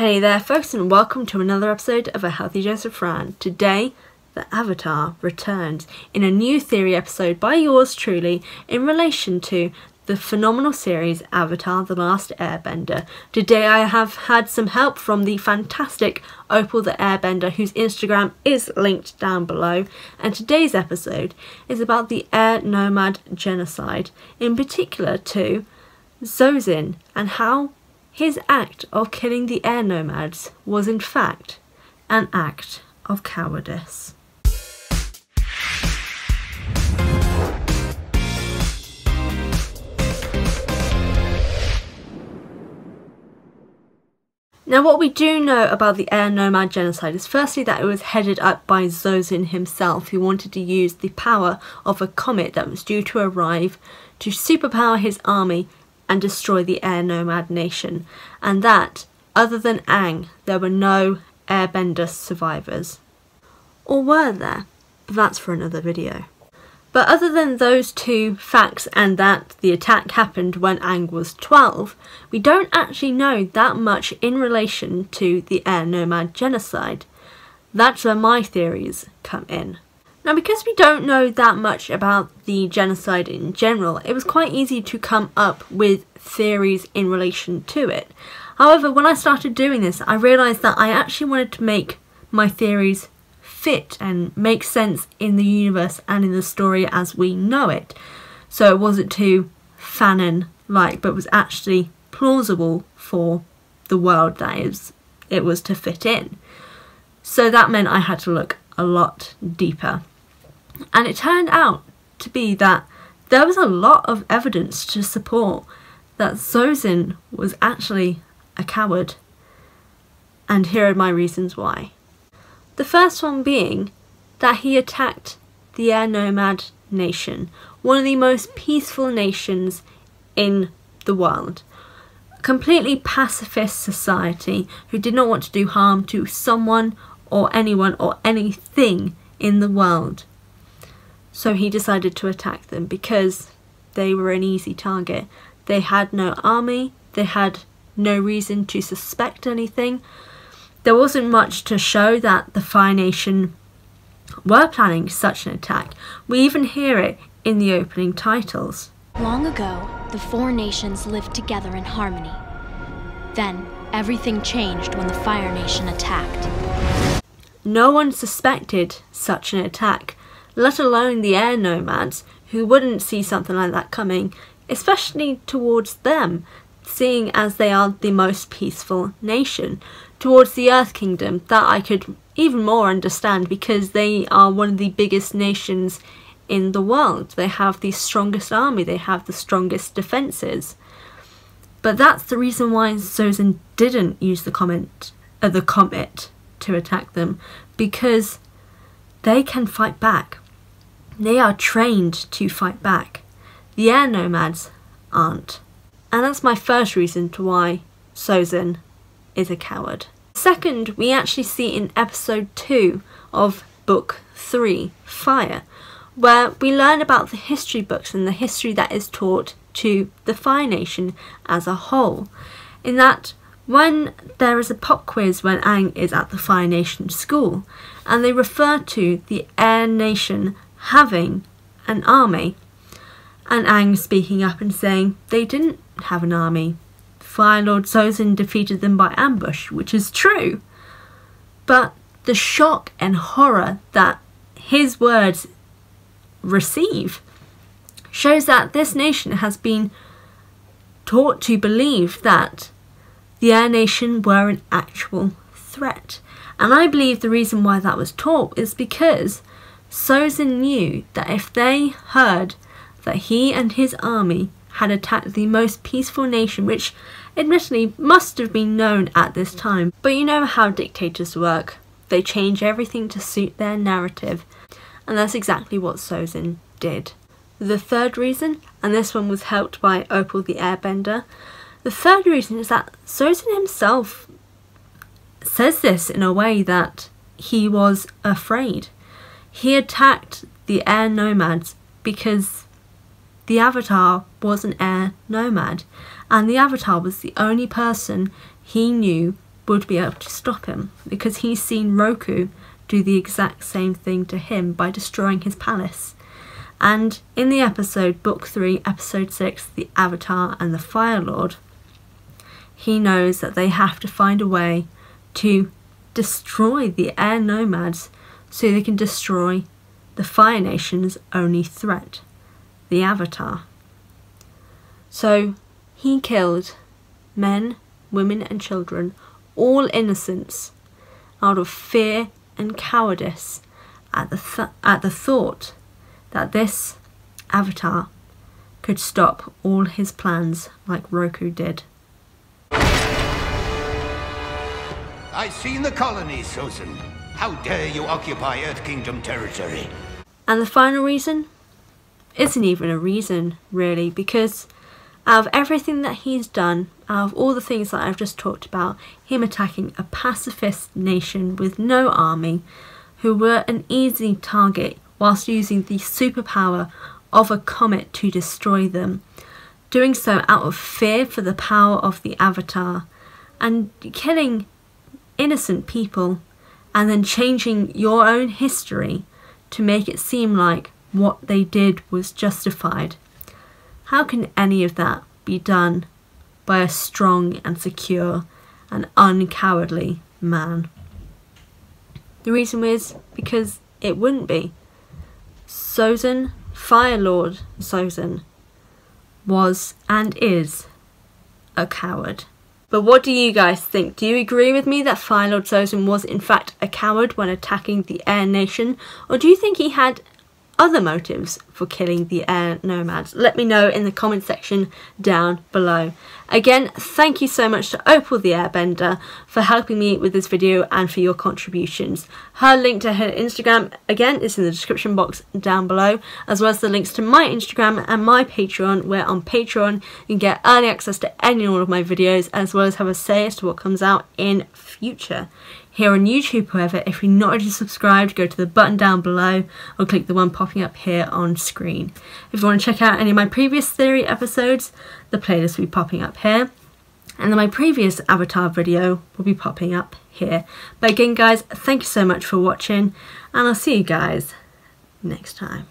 Hey there folks and welcome to another episode of A Healthy Dose of Fran. Today, the Avatar returns in a new theory episode by yours truly in relation to the phenomenal series Avatar The Last Airbender. Today I have had some help from the fantastic Opal the Airbender whose Instagram is linked down below and today's episode is about the air nomad genocide, in particular to Sozin and how his act of killing the air nomads was in fact an act of cowardice. Now, what we do know about the Air Nomad genocide is firstly that it was headed up by Sozin himself, who wanted to use the power of a comet that was due to arrive to superpower his army and destroy the Air Nomad nation, and that, other than Aang, there were no Airbender survivors. Or were there? But that's for another video. But other than those two facts and that the attack happened when Aang was 12, we don't actually know that much in relation to the Air Nomad genocide. That's where my theories come in. Now, because we don't know that much about the genocide in general, it was quite easy to come up with theories in relation to it. However, when I started doing this, I realised that I actually wanted to make my theories fit and make sense in the universe and in the story as we know it. So it wasn't too fanon like, but was actually plausible for the world that is it was to fit in. So that meant I had to look a lot deeper. And it turned out to be that there was a lot of evidence to support that Sozin was actually a coward. And here are my reasons why. The first one being that he attacked the Air Nomad nation, one of the most peaceful nations in the world. A completely pacifist society who did not want to do harm to someone or anyone or anything in the world. So he decided to attack them because they were an easy target. They had no army, they had no reason to suspect anything. There wasn't much to show that the Fire Nation were planning such an attack. We even hear it in the opening titles. Long ago, the four nations lived together in harmony. Then, everything changed when the Fire Nation attacked. No one suspected such an attack let alone the air nomads, who wouldn't see something like that coming, especially towards them, seeing as they are the most peaceful nation. Towards the Earth Kingdom, that I could even more understand because they are one of the biggest nations in the world. They have the strongest army, they have the strongest defences. But that's the reason why Sozin didn't use the uh, the comet to attack them, because they can fight back. They are trained to fight back. The air nomads aren't. And that's my first reason to why Sozin is a coward. Second, we actually see in episode 2 of book 3, Fire, where we learn about the history books and the history that is taught to the Fire Nation as a whole. In that, when there is a pop quiz when Aang is at the Fire Nation school, and they refer to the Air Nation having an army. And Aang speaking up and saying they didn't have an army. Fire Lord Sozin defeated them by ambush, which is true. But the shock and horror that his words receive shows that this nation has been taught to believe that the Air Nation were an actual threat. And I believe the reason why that was taught is because Sozin knew that if they heard that he and his army had attacked the most peaceful nation, which admittedly must have been known at this time, but you know how dictators work. They change everything to suit their narrative, and that's exactly what Sozin did. The third reason, and this one was helped by Opal the Airbender, the third reason is that Sozin himself says this in a way that he was afraid. He attacked the air nomads because the Avatar was an air nomad, and the Avatar was the only person he knew would be able to stop him because he's seen Roku do the exact same thing to him by destroying his palace. And in the episode, Book 3, Episode 6, The Avatar and the Fire Lord, he knows that they have to find a way to destroy the air nomads so they can destroy the Fire Nation's only threat, the Avatar. So he killed men, women, and children, all innocents, out of fear and cowardice at the, th- at the thought that this Avatar could stop all his plans like Roku did. I've seen the colonies, Sozin. How dare you occupy Earth Kingdom territory? And the final reason isn't even a reason, really, because out of everything that he's done, out of all the things that I've just talked about, him attacking a pacifist nation with no army, who were an easy target whilst using the superpower of a comet to destroy them, doing so out of fear for the power of the Avatar, and killing innocent people, and then changing your own history to make it seem like what they did was justified. How can any of that be done by a strong and secure and uncowardly man? The reason is because it wouldn't be. Sozin, Fire Lord Sozin, was and is a coward. But what do you guys think? Do you agree with me that Fire Lord Sozin was in fact a coward when attacking the Air Nation? Or do you think he had other motives for killing the air nomads? Let me know in the comment section down below. Again, thank you so much to Opal the Airbender for helping me with this video and for your contributions. Her link to her Instagram, again, is in the description box down below, as well as the links to my Instagram and my Patreon, where on Patreon you can get early access to any and all of my videos, as well as have a say as to what comes out in future here on YouTube, however, if you're not already subscribed, go to the button down below or click the one popping up here on screen. If you want to check out any of my previous theory episodes, the playlist will be popping up here. And then my previous avatar video will be popping up here. But again guys, thank you so much for watching and I'll see you guys next time.